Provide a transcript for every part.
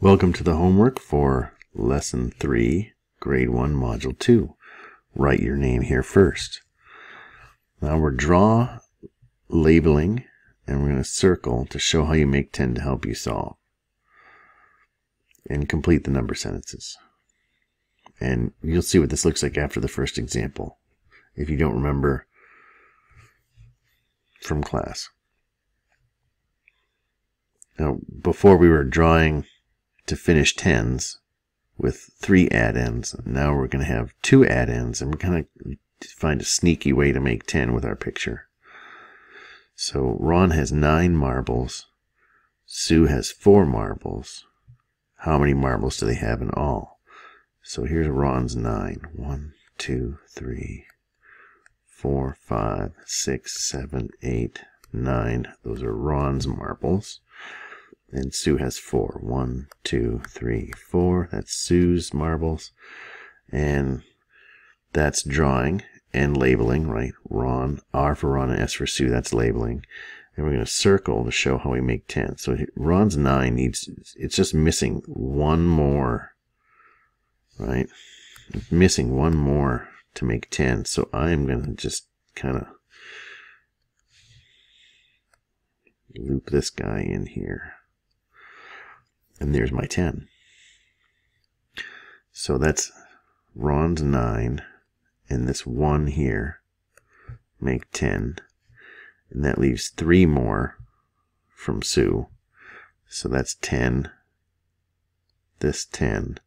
Welcome to the homework for Lesson 3, Grade 1, Module 2. Write your name here first. Now we're draw labeling and we're going to circle to show how you make 10 to help you solve. And complete the number sentences. And you'll see what this looks like after the first example, if you don't remember from class. Now, before we were drawing to finish tens with three addends. Now we're going to have two addends, and we're going to find a sneaky way to make 10 with our picture. So Ron has nine marbles. Sue has four marbles. How many marbles do they have in all? So here's Ron's nine. One, two, three, four, five, six, seven, eight, nine. Those are Ron's marbles. And Sue has four. One, two, three, four. That's Sue's marbles. And that's drawing and labeling, right? Ron, R for Ron and S for Sue. That's labeling. And we're going to circle to show how we make 10. So Ron's 9 needs, it's just missing one more, right? It's missing one more to make 10. So I'm going to just kind of loop this guy in here. And there's my 10. So that's Ron's 9 and this 1 here make 10. And that leaves 3 more from Sue. So that's 10, this 10,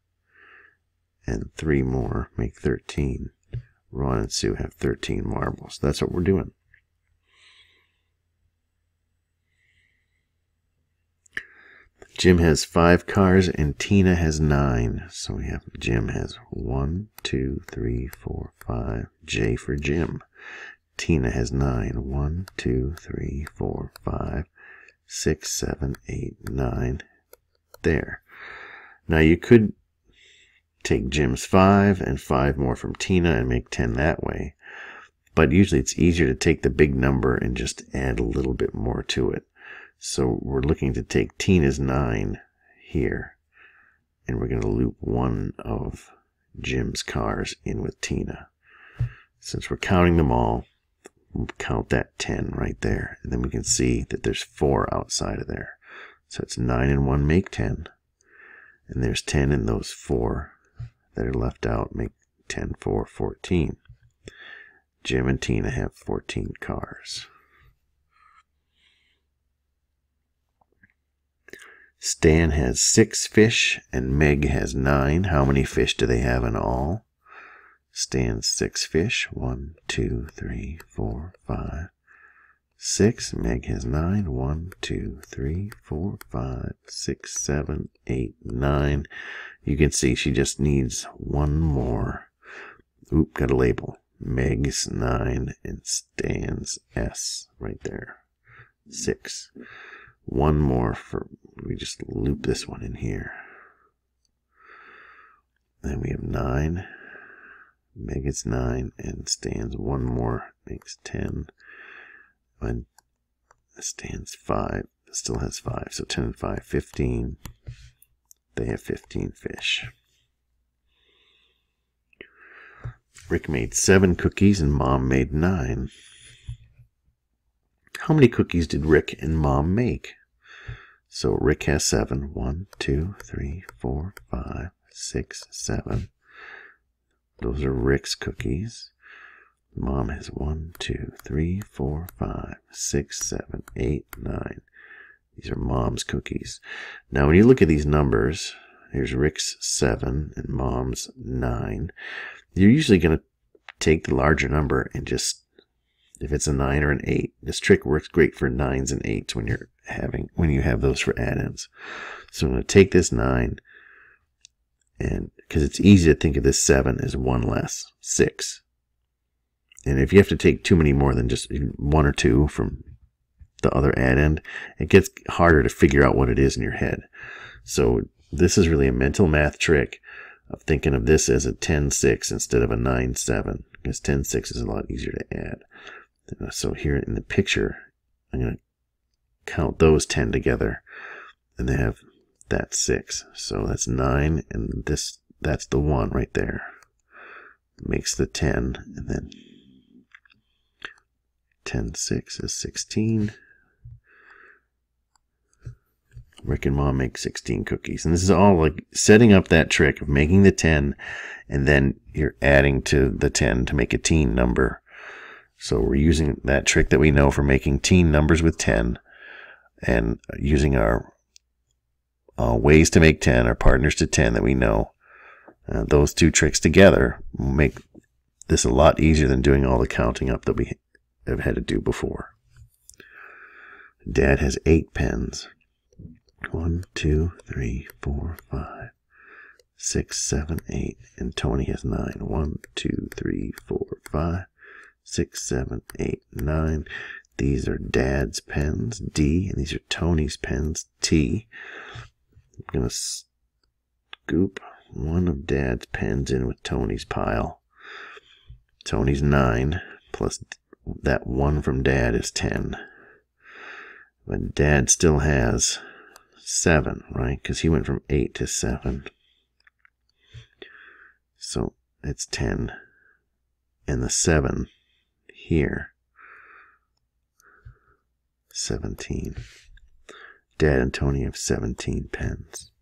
and 3 more make 13. Ron and Sue have 13 marbles. That's what we're doing. Jim has five cars and Tina has nine. So we have Jim has one, two, three, four, five. J for Jim. Tina has nine. One, two, three, four, five, six, seven, eight, nine. There. Now you could take Jim's five and five more from Tina and make 10 that way. But usually it's easier to take the big number and just add a little bit more to it. So we're looking to take Tina's 9 here, and we're going to loop one of Jim's cars in with Tina. Since we're counting them all, we'll count that 10 right there. And then we can see that there's 4 outside of there. So it's 9 and 1 make 10. And there's 10 in those 4 that are left out make 10, 4, 14. Jim and Tina have 14 cars. Stan has six fish and Meg has nine. How many fish do they have in all? Stan's six fish. One, two, three, four, five, six. Meg has nine. One, two, three, four, five, six, seven, eight, nine. You can see she just needs one more. Oop, got a label. Meg's nine and Stan's S right there. Six. One more for we just loop this one in here. Then we have 9. Meg 9 and Stan's one more makes 10. And Stan's 5 still has 5. So 10 and 5, 15. They have 15 fish. Rick made 7 cookies and Mom made 9. How many cookies did Rick and Mom make? So Rick has seven. One, two, three, four, five, six, seven. Those are Rick's cookies. Mom has one, two, three, four, five, six, seven, eight, nine. These are mom's cookies. Now, when you look at these numbers, here's Rick's seven and mom's nine. You're usually going to take the larger number and just if it's a nine or an eight. This trick works great for nines and eights when you're having when you have those for addends. So I'm going to take this nine and because it's easy to think of this seven as one less six. And if you have to take too many more than just one or two from the other addend, it gets harder to figure out what it is in your head. So this is really a mental math trick of thinking of this as a 10-6 instead of a 9-7 because 10-6 is a lot easier to add. So here in the picture, I'm going to count those 10 together. And they have that 6. So that's 9, and this that's the 1 right there. Makes the 10, and then 10 6 is 16. Rick and Mom make 16 cookies. And this is all like setting up that trick of making the 10 and then you're adding to the 10 to make a teen number. So we're using that trick that we know for making teen numbers with 10 and using our uh, ways to make 10, our partners to 10 that we know. Uh, those two tricks together make this a lot easier than doing all the counting up that we have had to do before. Dad has eight pens. One, two, three, four, five, six, seven, eight. And Tony has nine. One, two, three, four, five, six, seven, eight, nine. These are Dad's pens, D, and these are Tony's pens, T. I'm going to scoop one of Dad's pens in with Tony's pile. Tony's nine, plus that one from Dad is ten. But Dad still has seven, right? Because he went from eight to seven. So it's ten. And the seven here 17. Dad and Tony have 17 pens.